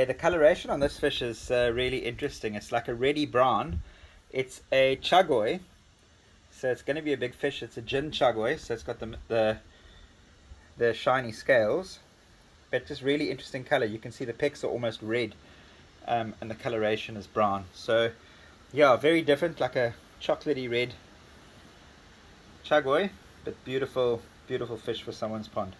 The coloration on this fish is uh, really interesting. It's like a reddy brown. It's a chagoi, so it's going to be a big fish. It's a gin chagoi, so it's got the, the the shiny scales, but just really interesting color. You can see the pecs are almost red, um, and the coloration is brown. So, yeah, very different, like a chocolatey red chagoi, but beautiful, beautiful fish for someone's pond.